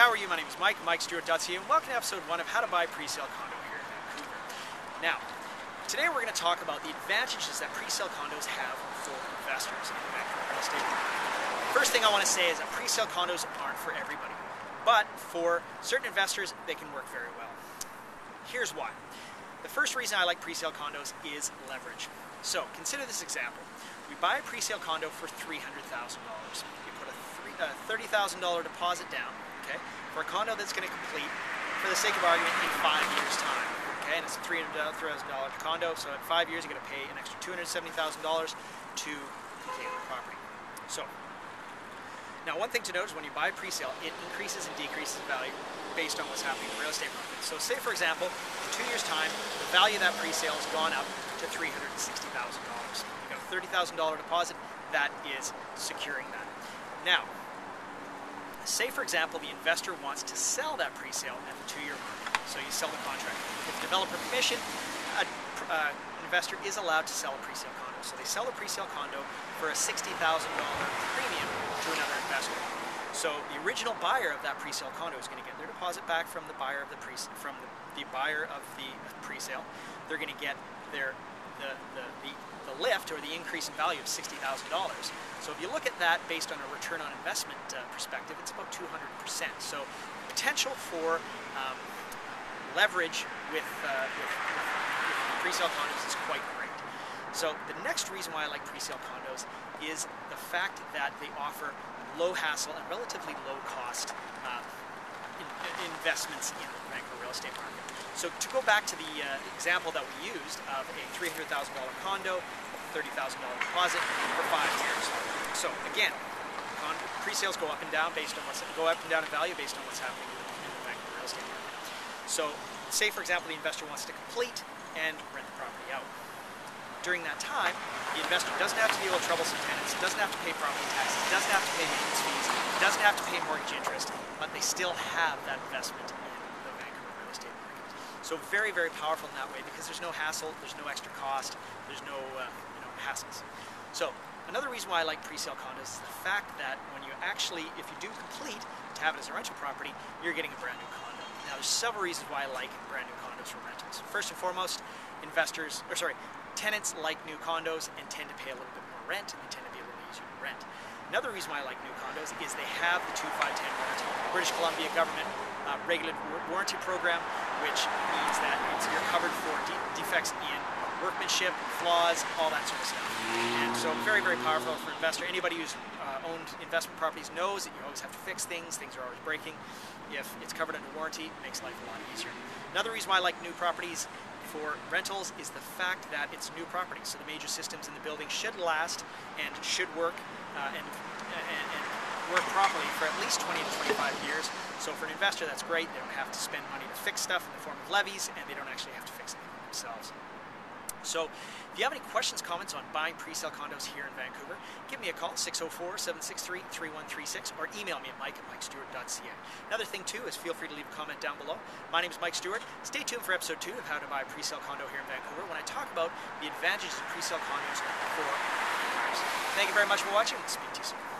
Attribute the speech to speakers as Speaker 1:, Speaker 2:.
Speaker 1: how are you? My name is Mike, MikeStewart.ca, and welcome to episode one of How to Buy Pre-Sale Condo here in Vancouver. Now, today we're going to talk about the advantages that pre-sale condos have for investors in the Vancouver real estate market. First thing I want to say is that pre-sale condos aren't for everybody, but for certain investors, they can work very well. Here's why. The first reason I like pre-sale condos is leverage. So consider this example. We buy a pre-sale condo for $300,000. We put a uh, $30,000 deposit down, okay, for a condo that's going to complete, for the sake of argument, in five years' time. Okay, and it's a $300,000 uh, condo, so in five years you're going to pay an extra $270,000 to complete the property. So, now one thing to note is when you buy pre-sale, it increases and decreases value based on what's happening in the real estate market. So say for example, in two years time, the value of that pre-sale has gone up to $360,000. You've got a $30,000 deposit, that is securing that. Now, say for example the investor wants to sell that pre-sale at the two-year mark. So you sell the contract. With developer permission, an uh, investor is allowed to sell a pre-sale condo. So they sell a pre-sale condo for a $60,000 premium to another investor. So the original buyer of that pre-sale condo is going to get their deposit back from the buyer of the pre from the, the buyer of the pre-sale. They're going to get their the, the, the, the, lift or the increase in value of $60,000. So if you look at that based on a return on investment uh, perspective, it's about 200%. So potential for um, leverage with, uh, with, with, pre-sale condos is quite great. So the next reason why I like pre-sale condos is the fact that they offer low hassle and relatively low investments in the Vancouver real estate market. So to go back to the uh, example that we used of a $300,000 condo, $30,000 deposit for five years. So again, pre-sales go up and down based on what's go up and down in value based on what's happening in the Vancouver real estate market. So say for example the investor wants to complete and rent the property out. During that time, the investor doesn't have to deal with troublesome tenants, doesn't have to pay property taxes, doesn't have to pay maintenance fees, doesn't have to pay mortgage interest, but they still have that investment in the Vancouver real estate market. So very, very powerful in that way because there's no hassle, there's no extra cost, there's no uh, you know hassles. So another reason why I like pre-sale condos is the fact that when you actually, if you do complete to have it as a rental property, you're getting a brand new condo. Now there's several reasons why I like brand new condos for rentals. First and foremost, investors, or sorry, tenants like new condos and tend to pay a little bit more rent and they tend to be a little easier to rent. Another reason why I like new condos is they have the 2510 warranty. British Columbia government uh, regulated warranty program, which means that you're covered for de defects in workmanship, flaws, all that sort of stuff. And so very, very powerful for investor. Anybody who's uh, owned investment properties knows that you always have to fix things. Things are always breaking. If it's covered under warranty, it makes life a lot easier. Another reason why I like new properties for rentals is the fact that it's new property. So the major systems in the building should last and should work uh, and, and, and, work properly for at least 20 to 25 years. So for an investor, that's great. They don't have to spend money to fix stuff in the form of levies, and they don't actually have to fix anything themselves. So if you have any questions, comments on buying pre-sale condos here in Vancouver, give me a call, 604-763-3136, or email me at mike at mikestewart.ca. Another thing, too, is feel free to leave a comment down below. My name is Mike Stewart. Stay tuned for episode two of How to Buy a Pre-Sale Condo here in Vancouver when I talk about the advantages of pre-sale condos for buyers. Thank you very much for watching. We'll Speak to you soon.